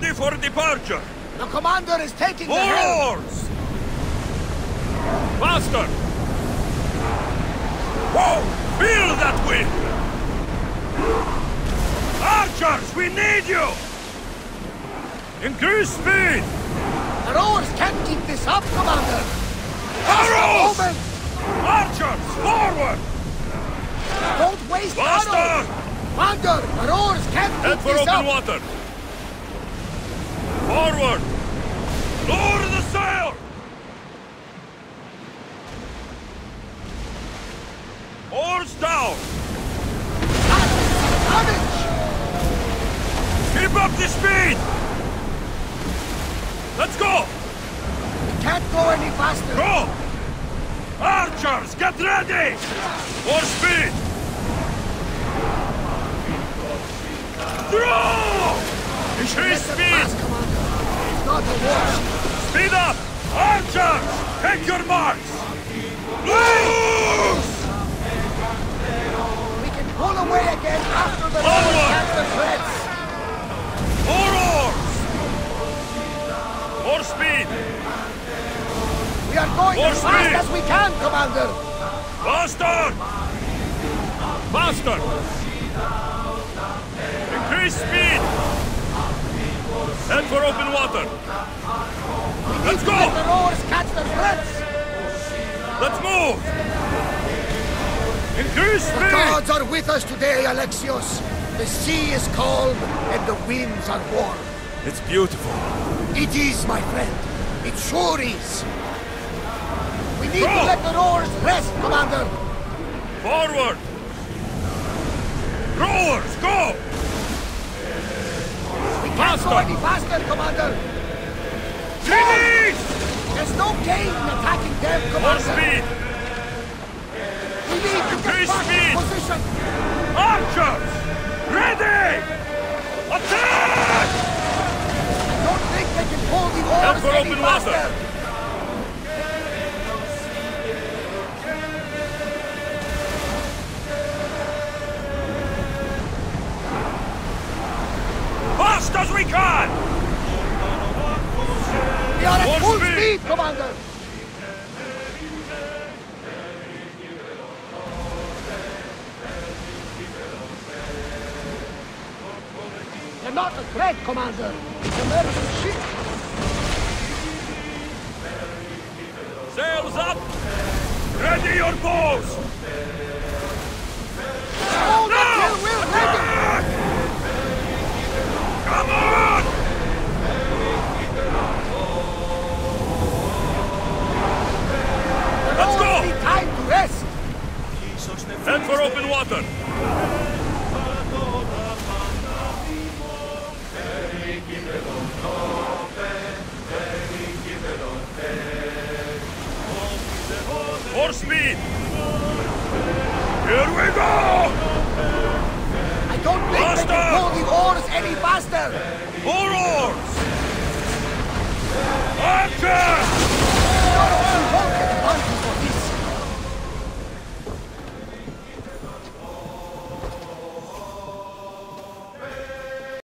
ready for departure! The commander is taking the helm! oars! Faster! Whoa! Feel that wind! Archers, we need you! Increase speed! The rowers can't keep this up, commander! Arrows! Archers, forward! Don't waste Faster! arrows! Commander, the rowers can't Head keep for open water! Forward! Lower the sail! Oars down! Damage! Keep up the speed! Let's go! We can't go any faster! Go! Archers, get ready! More speed! Throw! Increase speed! Take your marks! Loose! We can pull away again after the Onward! threads! More oars! More speed! We are going More as fast as we can, commander! Faster! Faster! Increase speed! Head for open water! Let's go! Increase The gods are with us today, Alexios! The sea is calm and the winds are warm. It's beautiful. It is, my friend. It sure is. We need Go! to let the rowers rest, Commander. Forward! Rowers, go! We can't go Faster! any faster, Commander. Finish! There's no gain in attacking them, Commander. More speed! We need to get Increase back speed! position. Archers! Ready! Attack! Don't think they can hold the oars for any open water. Fast as we can! We are at full speed. speed, Commander. Not a threat, Commander. It's American ship. Sails up! Ready your bows! Hold Now! until we're ready. Come on! Let's go. time to rest. Head for open water! More speed! Here we go! I don't think they Faster. can pull the oars any faster.